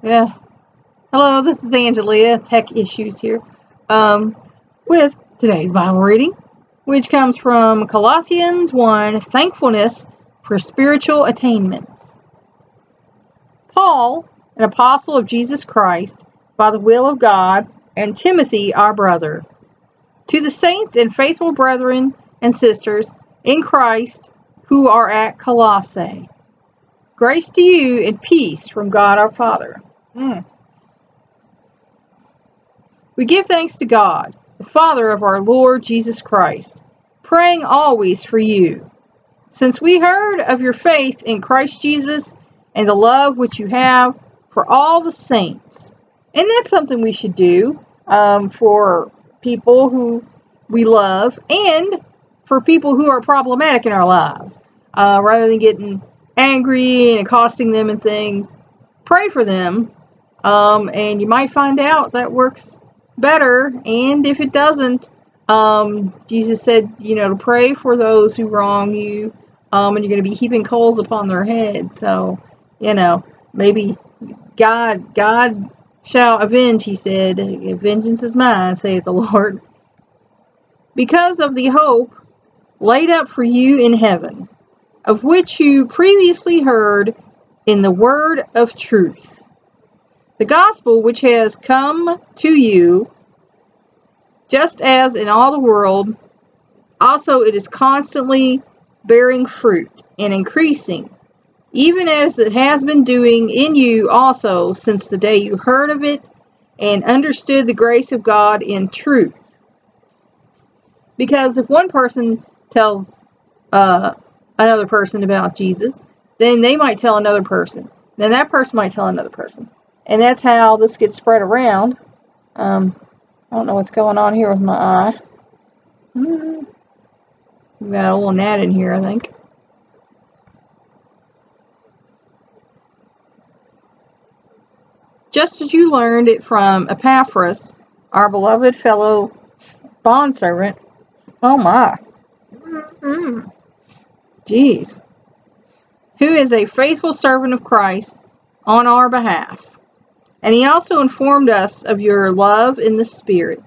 Yeah. Hello, this is Angelia, Tech Issues here, um, with today's Bible reading, which comes from Colossians 1 Thankfulness for Spiritual Attainments. Paul, an apostle of Jesus Christ, by the will of God, and Timothy, our brother, to the saints and faithful brethren and sisters in Christ who are at Colossae. Grace to you and peace from God our Father. Mm. We give thanks to God, the Father of our Lord Jesus Christ, praying always for you. Since we heard of your faith in Christ Jesus and the love which you have for all the saints. And that's something we should do um, for people who we love and for people who are problematic in our lives. Uh, rather than getting angry and accosting them and things, pray for them. Um, and you might find out that works better. And if it doesn't, um, Jesus said, you know, to pray for those who wrong you. Um, and you're going to be heaping coals upon their head. So, you know, maybe God, God shall avenge, he said. Vengeance is mine, saith the Lord. Because of the hope laid up for you in heaven, of which you previously heard in the word of truth. The gospel which has come to you, just as in all the world, also it is constantly bearing fruit and increasing, even as it has been doing in you also since the day you heard of it and understood the grace of God in truth. Because if one person tells uh, another person about Jesus, then they might tell another person. Then that person might tell another person. And that's how this gets spread around. Um, I don't know what's going on here with my eye. Hmm. We got a little gnat in here, I think. Just as you learned it from Epaphras, our beloved fellow bondservant. Oh my. Mm-hmm. Jeez. Who is a faithful servant of Christ on our behalf. And he also informed us of your love in the Spirit.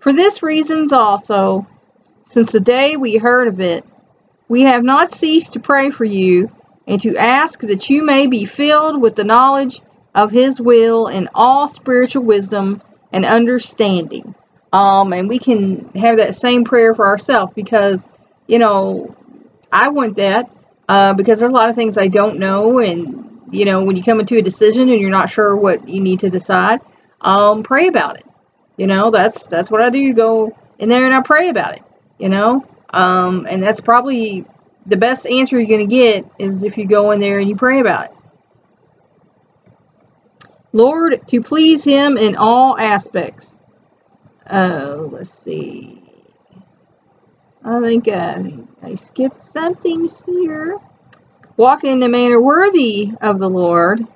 For this reasons also, since the day we heard of it, we have not ceased to pray for you and to ask that you may be filled with the knowledge of his will and all spiritual wisdom and understanding. Um, and we can have that same prayer for ourselves because, you know, I want that uh, because there's a lot of things I don't know. And, you know, when you come into a decision and you're not sure what you need to decide, um, pray about it. You know, that's that's what I do. Go in there and I pray about it. You know, um, and that's probably the best answer you're going to get is if you go in there and you pray about it. Lord, to please Him in all aspects Oh, let's see. I think uh, I skipped something here. Walk in a manner worthy of the Lord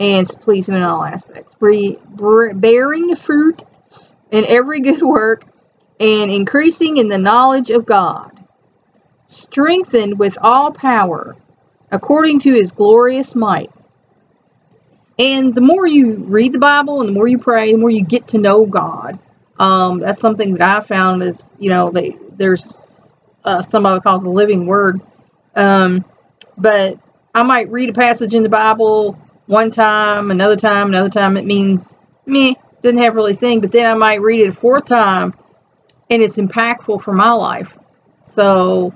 and please Him in all aspects. Bearing the fruit in every good work and increasing in the knowledge of God. Strengthened with all power according to His glorious might. And the more you read the Bible and the more you pray, the more you get to know God um, that's something that I found is, you know, they, there's uh, somebody calls the living word. Um, but I might read a passage in the Bible one time, another time, another time. It means me, doesn't have really thing. But then I might read it a fourth time and it's impactful for my life. So,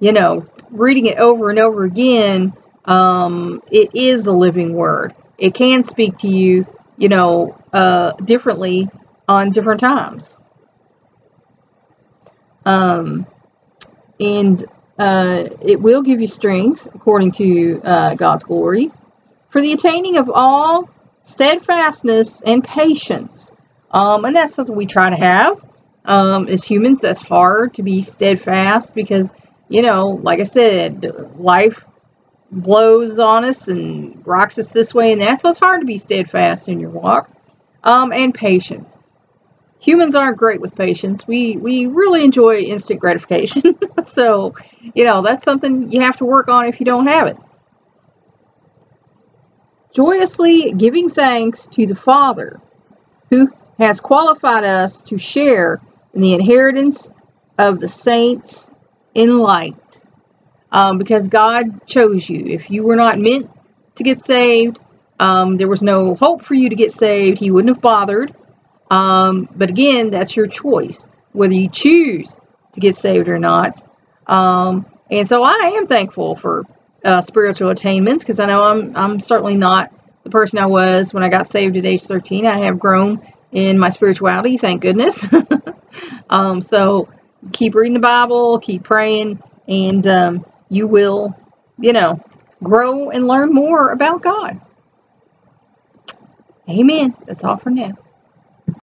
you know, reading it over and over again, um, it is a living word. It can speak to you, you know, uh, differently on different times. Um, and uh, it will give you strength according to uh, God's glory for the attaining of all steadfastness and patience. Um, and that's something we try to have. Um, as humans, that's hard to be steadfast because, you know, like I said, life blows on us and rocks us this way and that. So it's hard to be steadfast in your walk. Um, and patience humans aren't great with patience. We we really enjoy instant gratification. so, you know, that's something you have to work on if you don't have it. joyously giving thanks to the Father who has qualified us to share in the inheritance of the saints in light. Um, because God chose you. If you were not meant to get saved, um, there was no hope for you to get saved, He wouldn't have bothered. Um, but again, that's your choice, whether you choose to get saved or not. Um, and so I am thankful for uh, spiritual attainments because I know I'm, I'm certainly not the person I was when I got saved at age 13. I have grown in my spirituality, thank goodness. um, so keep reading the Bible, keep praying, and um, you will, you know, grow and learn more about God. Amen. That's all for now.